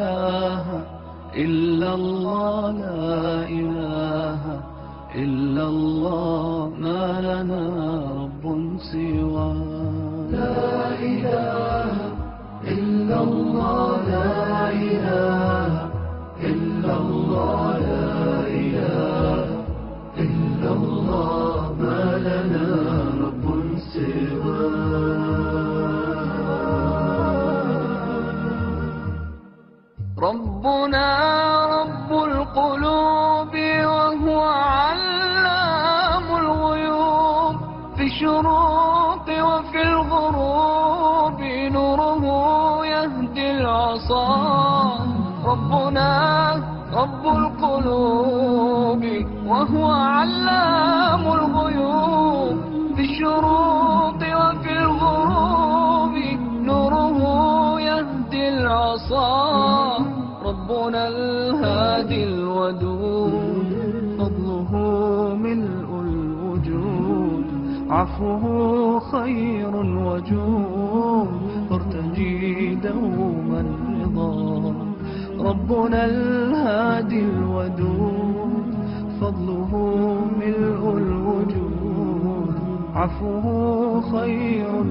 إله إلا الله لا إله إلا الله ما لنا رب سوى لا إله إلا الله لا إله إلا الله لا إله إلا الله ما لنا ربنا رب القلوب وهو علام الغيوب. في الشروق وفي الغروب نوره يهدي العصا ربنا رب القلوب وهو علام الغيوب. في الشروق وفي الغروب نوره يهدي العصا الهادي الودود فضله ملء الوجود. عفوه خير وجود فارتجي دوما رضا ربنا الهادي الودود فضله ملء الوجود. عفوه خير